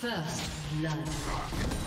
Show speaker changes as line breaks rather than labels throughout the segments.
First blood.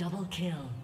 Double kill.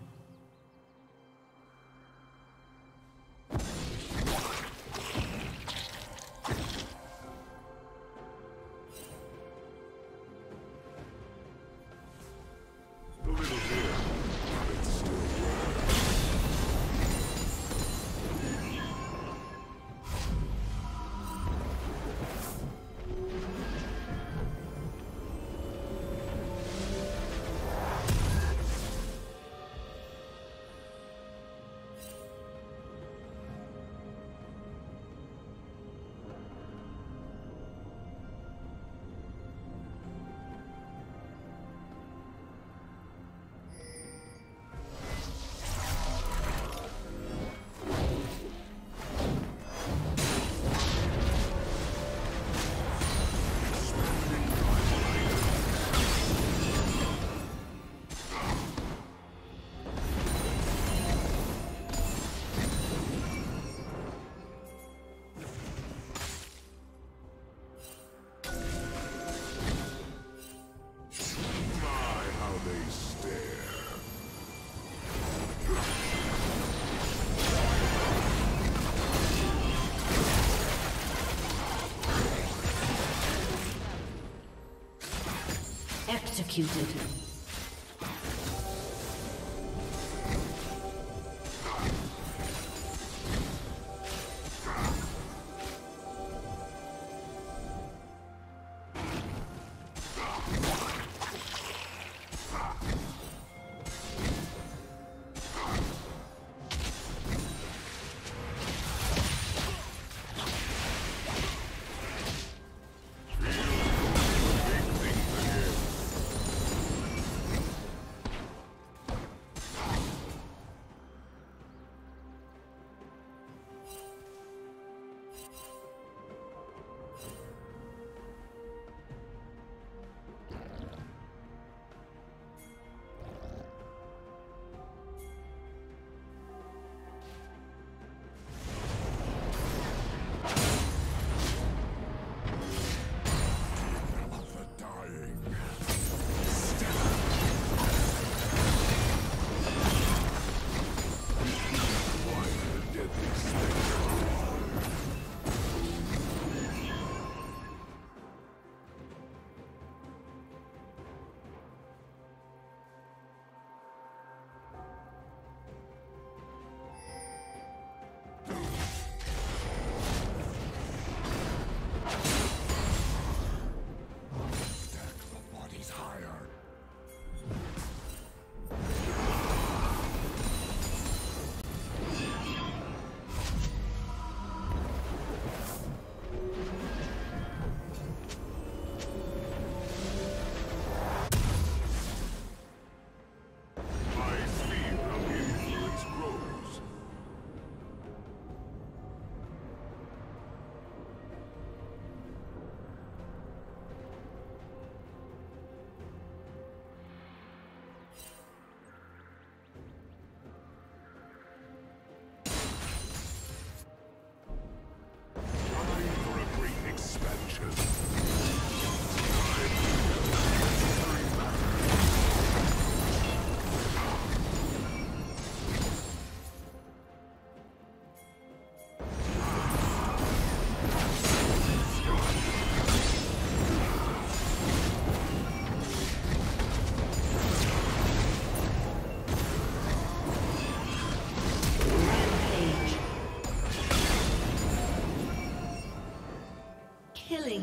Executed.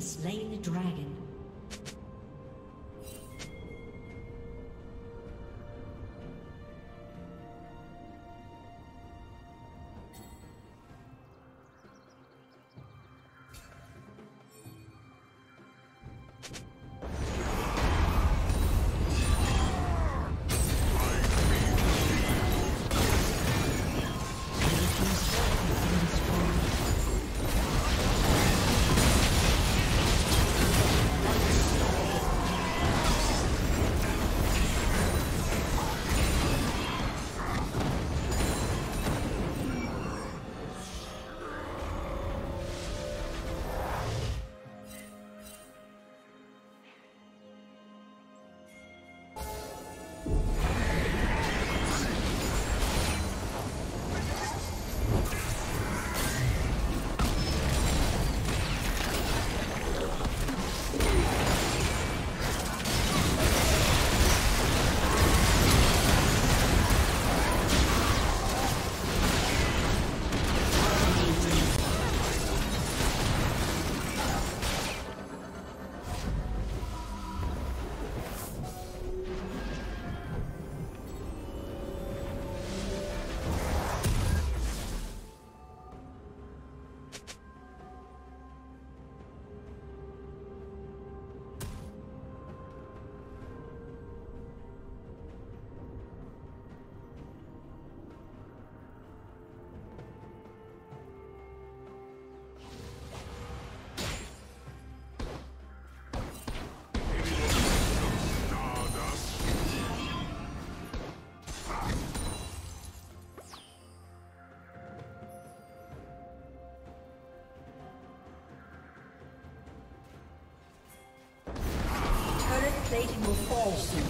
Slain the dragon.
Plating